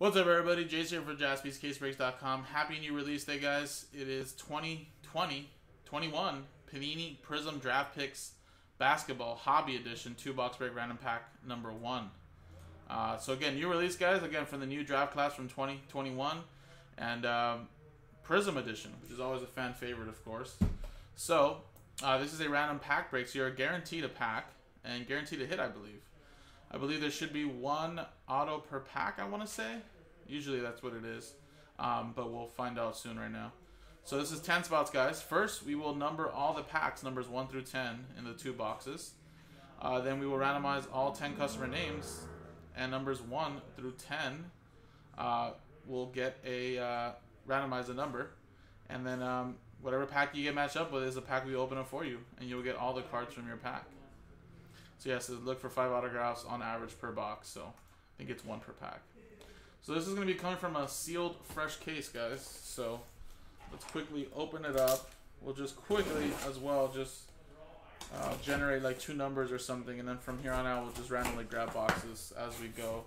What's up, everybody? Jason here for JaspysCaseBreaks.com. Happy new release day, guys. It is 2020 21 Panini Prizm Draft Picks Basketball Hobby Edition 2 box break random pack number 1. Uh, so, again, new release, guys. Again, from the new draft class from 2021 and um, Prizm Edition, which is always a fan favorite, of course. So, uh, this is a random pack break, so you're guaranteed a pack and guaranteed a hit, I believe. I believe there should be one auto per pack, I want to say. Usually that's what it is. Um, but we'll find out soon right now. So this is 10 spots, guys. First, we will number all the packs, numbers 1 through 10, in the two boxes. Uh, then we will randomize all 10 customer names, and numbers 1 through 10 uh, will get a uh, randomize a number. And then um, whatever pack you get matched up with is a pack we open up for you, and you'll get all the cards from your pack. So yes, look for five autographs on average per box. So I think it's one per pack. So this is going to be coming from a sealed fresh case, guys. So let's quickly open it up. We'll just quickly as well just uh, generate like two numbers or something. And then from here on out, we'll just randomly grab boxes as we go.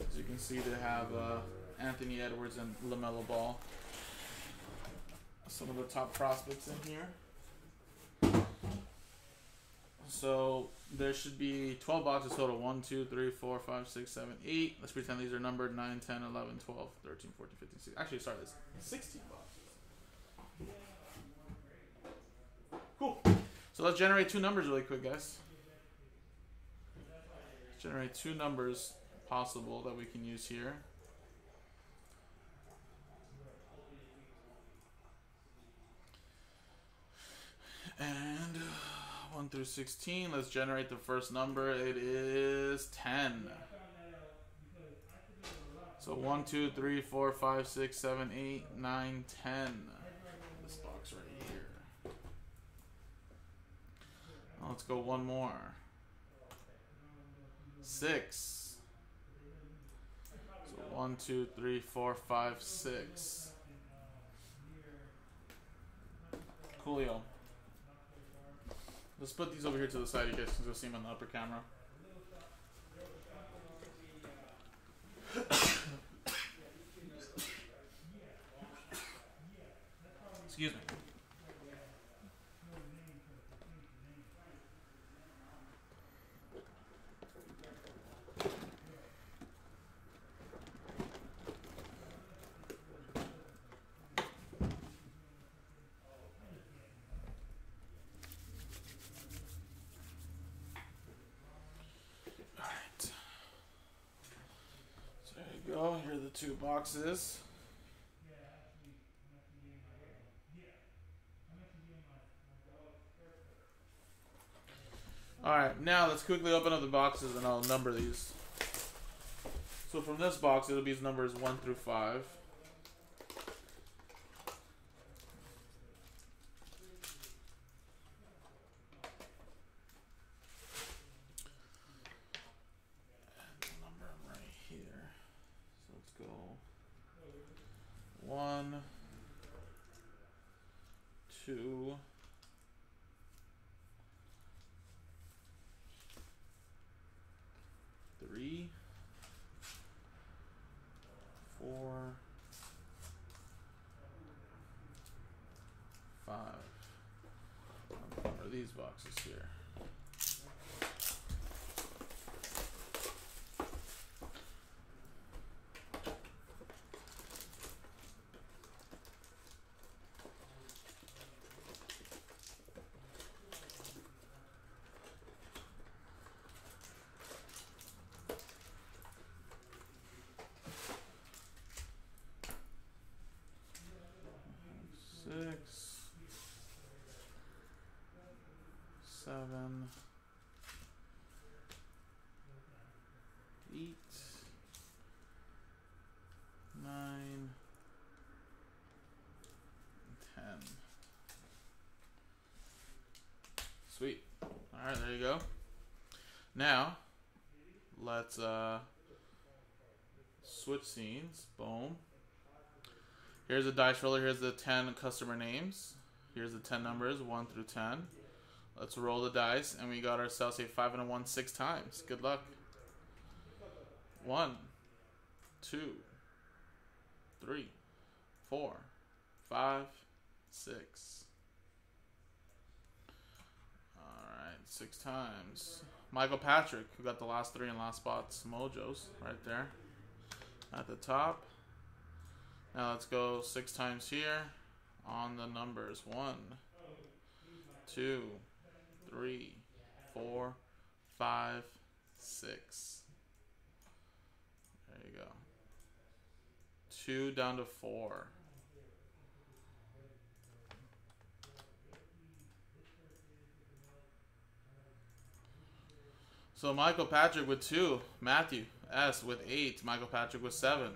As you can see, they have uh, Anthony Edwards and LaMelo Ball. Some of the top prospects in here. So there should be 12 boxes total. 1, 2, 3, 4, 5, 6, 7, 8. Let's pretend these are numbered 9, 10, 11, 12, 13, 14, 15, 16. Actually, sorry, there's 16 boxes. Cool. So let's generate two numbers really quick, guys. Let's generate two numbers possible that we can use here. And... 1 through 16. Let's generate the first number. It is 10. So 1, 2, 3, 4, 5, 6, 7, 8, 9, 10. This box right here. Now let's go one more. 6. So 1, 2, 3, 4, 5, 6. Coolio. Let's put these over here to the side. You guys can go see them on the upper camera. Excuse me. go. Here are the two boxes. Alright, now let's quickly open up the boxes and I'll number these. So from this box, it'll be numbers 1 through 5. one, two, three, four, five. Are these boxes here? six, seven, eight, nine, ten. Sweet. All right, there you go. Now, let's uh, switch scenes. Boom. Here's a dice roller. Here's the 10 customer names. Here's the 10 numbers, 1 through 10. Let's roll the dice, and we got ourselves a 5 and a 1 six times. Good luck. One, two, three, four, five, six. Alright, six times. Michael Patrick, who got the last three and last spots. Mojos, right there. At the top. Now let's go six times here on the numbers. One, two, three, four, five, six. There you go. Two down to four. So Michael Patrick with two. Matthew S with eight. Michael Patrick with seven.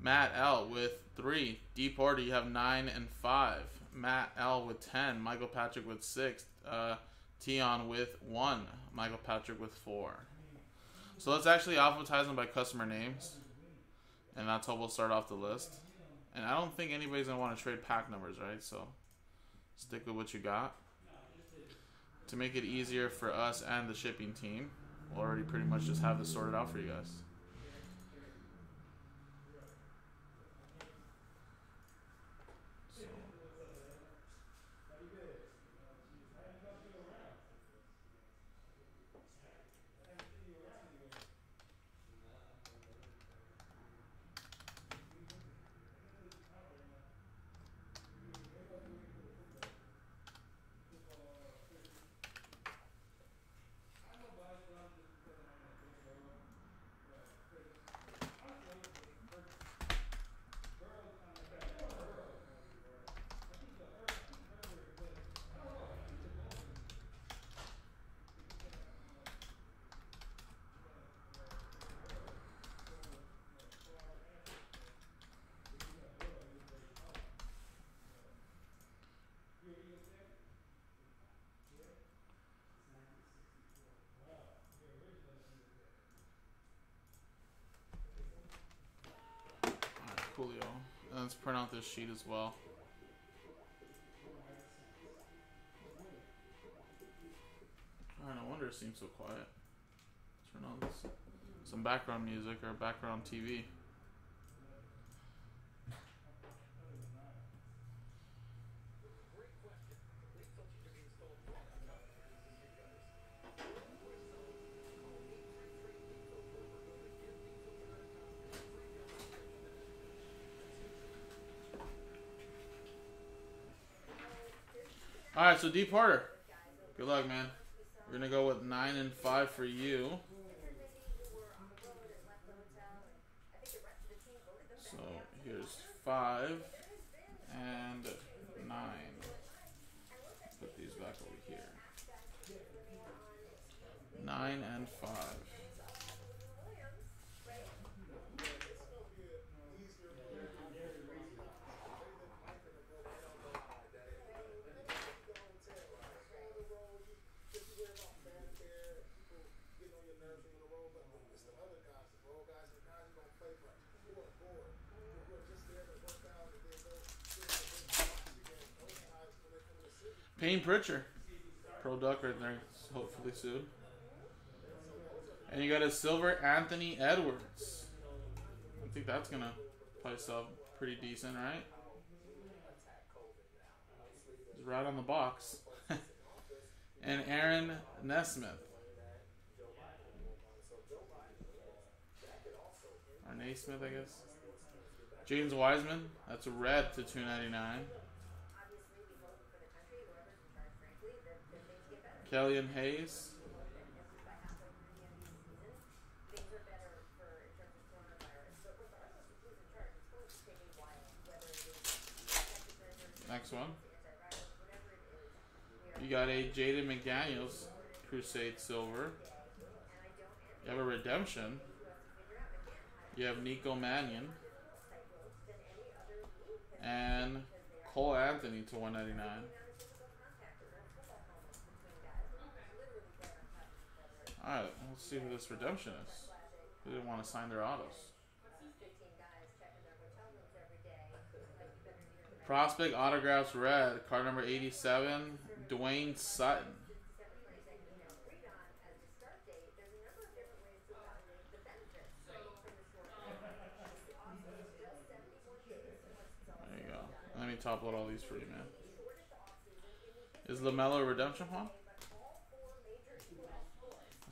Matt L with three. D Porter, you have nine and five. Matt L with ten. Michael Patrick with six. Uh, Tion with one. Michael Patrick with four. So let's actually alphabetize them by customer names. And that's how we'll start off the list. And I don't think anybody's to want to trade pack numbers, right? So stick with what you got. To make it easier for us and the shipping team, we'll already pretty much just have this sorted out for you guys. Coolio. And let's print out this sheet as well. Alright, no wonder it seems so quiet. Turn on this, some background music or background TV. All right, so D Porter, good luck, man. We're gonna go with nine and five for you. So here's five and nine. Put these back over here. Nine and five. Payne Pritchard. Pro Duck right there. Hopefully soon. And you got a silver Anthony Edwards. I think that's going to probably sell pretty decent, right? It's right on the box. and Aaron Nesmith. Or Naismith, I guess. James Wiseman. That's a red to 299. Killian Hayes. Next one. You got a Jaden McDaniels Crusade Silver. You have a Redemption. You have Nico Mannion. And Cole Anthony to 199. Let's see who this redemption is. They didn't want to sign their autos. Prospect autographs red, card number 87, Dwayne Sutton. There you go. Let me top load all these for you, man. Is LaMelo redemption one?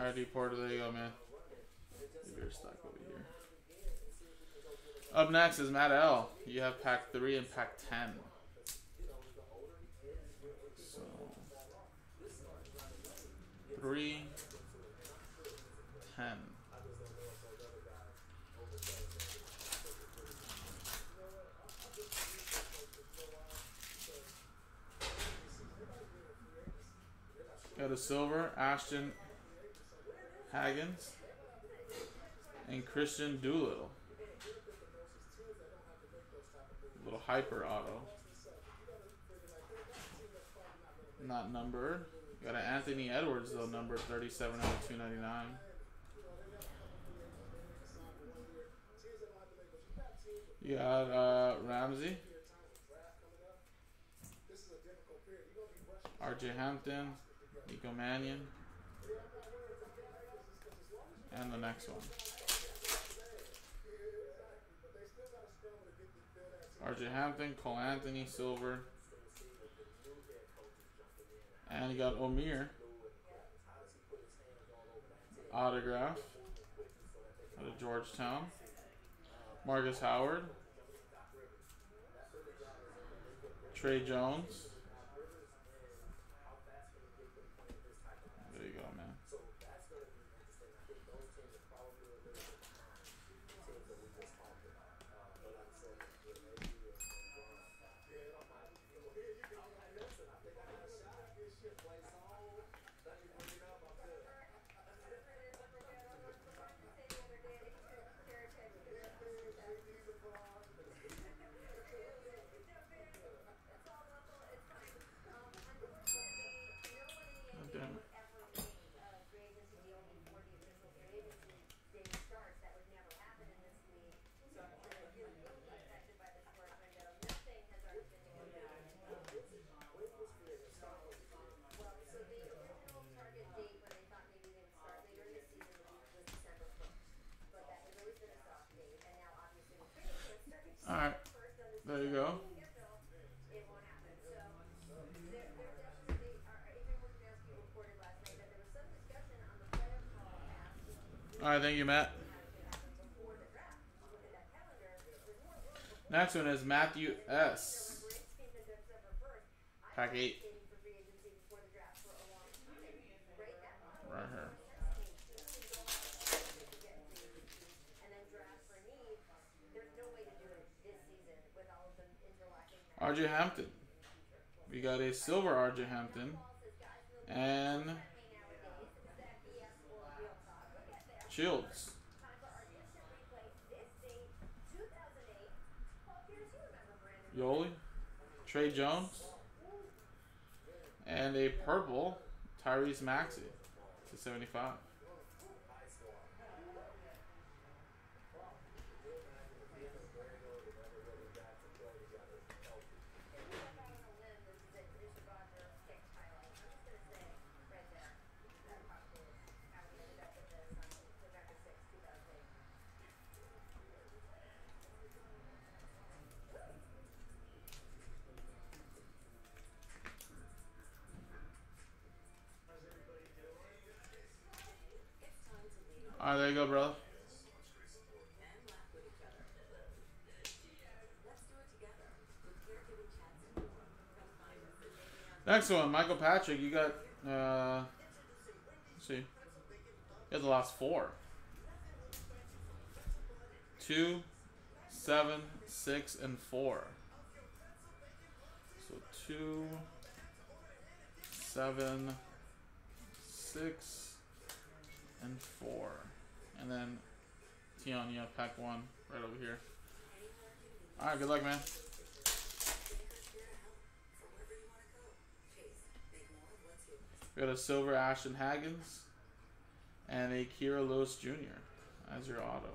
Alright, Porter, there you go, man. Your stock over here. Up next is Matt L. You have pack 3 and pack 10. So, 3, 10. Got a silver, Ashton Hagans and Kristian Doolittle. Little hyper auto. Not numbered. Got an Anthony Edwards though, number 37 out of 299. You got uh, Ramsey. RJ Hampton. Nico Mannion. And the next one. RJ Hampton, Cole Anthony, Silver. And you got Omier. Autograph. Out of Georgetown. Marcus Howard. Tre Jones. sit places. Alright. There you go. Alright, thank you, Matt. Next one is Matthew S. Pack 8. Right here. RJ Hampton. We got a silver RJ Hampton. And Shields. Yoli. Tre Jones. And a purple Tyrese Maxey to 75. Alright, there you go, brother. Next one, Michael Patrick. You got, uh, see. You have the last four. Two, seven, six, and four. So two, seven, six, and four. And then Tianya, pack one, right over here. All right, good luck, man. Got a silver Ashton Hagans and a Kira Lewis Jr. as your auto.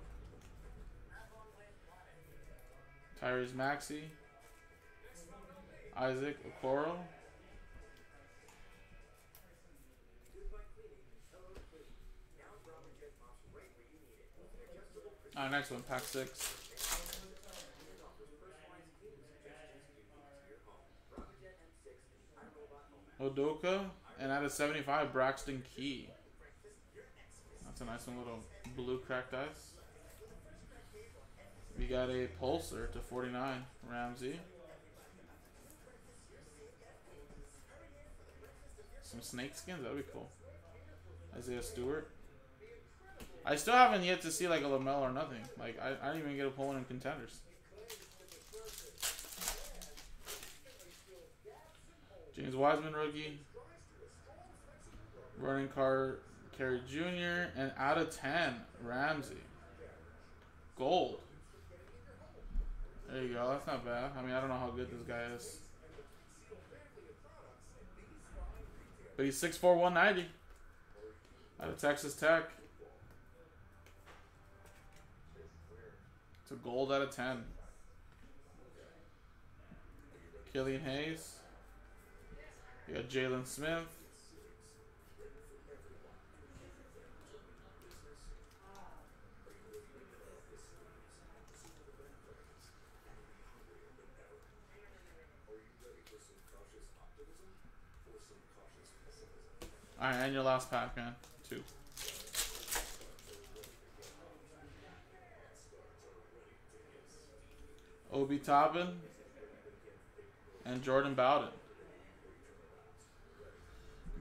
Tyrese Maxey, Isaac Okoro. Alright, next one, pack six. Udoka, and out of 75, Braxton Key. That's a nice one, little blue cracked ice. We got a Pulsar to 49, Ramsey. Some snake skins, that'd be cool. Isaiah Stewart. I still haven't yet to see like a Lamel or nothing. Like I, I didn't even get a pull in contenders. James Wiseman rookie. Running car Carey Jr. and out of ten, Ramsey. Gold. There you go. That's not bad. I mean, I don't know how good this guy is. But he's 6'4", 190. Out of Texas Tech. It's a gold out of 10. Killian Hayes. You got Jalen Smith. Alright, and your last pack, man. Two. Obi Toppin and Jordan Bowden.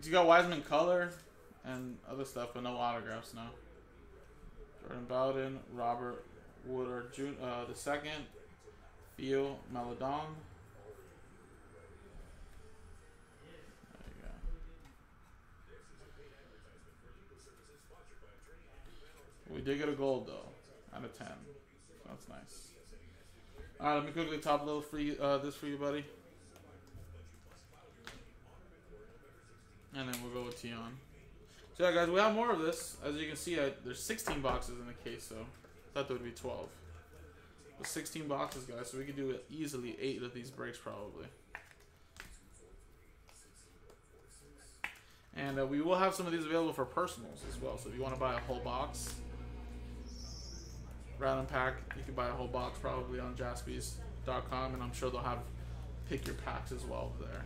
You got Wiseman color and other stuff, but no autographs now. Jordan Bowden, Robert Woodard Jr., uh, the second, Theo Maledon. We did get a gold though, out of ten. That's nice. All right, let me quickly top a little uh, this for you, buddy. And then we'll go with Tion. So yeah, guys, we have more of this. As you can see, I, there's 16 boxes in the case, so I thought there would be 12. But 16 boxes, guys, so we could do easily eight of these breaks probably. And uh, we will have some of these available for personals as well. So if you want to buy a whole box, random pack. You can buy a whole box probably on jaspys.com, and I'm sure they'll have pick your packs as well there.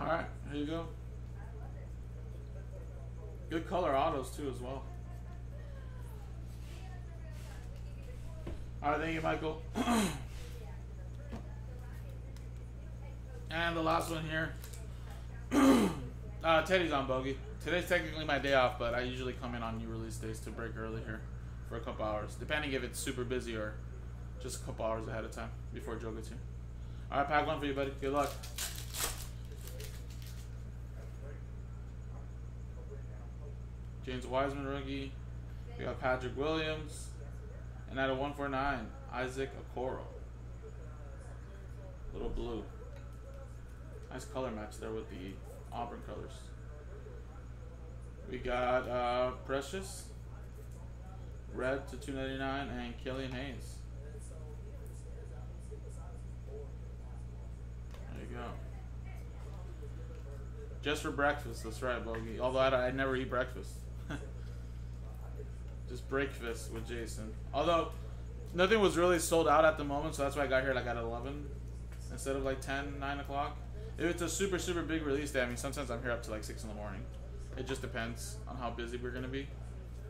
Alright, here you go. Good color autos too as well. Alright, thank you, Michael. and the last one here. uh, Teddy's on bogey. Today's technically my day off, but I usually come in on new release days to break early here for a couple hours, depending if it's super busy or just a couple hours ahead of time before Joe gets here. All right, pack one for you, buddy. Good luck. James Wiseman rookie. We got Patrick Williams. And at a 149, Isaac Okoro. Little blue. Nice color match there with the Auburn colors. We got uh, Precious. Red to 299 and Killian Hayes. There you go. Just for breakfast, that's right, Bogey. Although I, I never eat breakfast. Just breakfast with Jason. Although nothing was really sold out at the moment, so that's why I got here like at 11. instead of like 10, 9 o'clock. If it's a super, super big release day, I mean, sometimes I'm here up to like 6 in the morning. It just depends on how busy we're going to be.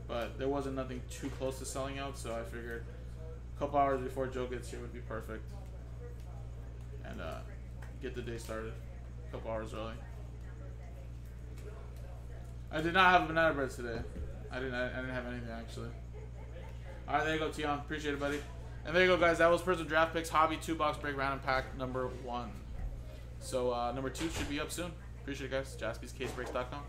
But there wasn't nothing too close to selling out, so I figured a couple hours before Joe gets here would be perfect. And uh, get the day started a couple hours early. I did not have banana bread today. I didn't. I, didn't have anything actually. All right, there you go, Tion. Appreciate it, buddy. And there you go, guys. That was Prizm Draft Picks Hobby two box break random pack number one. So uh, number two should be up soon. Appreciate it, guys. JaspysCaseBreaks.com.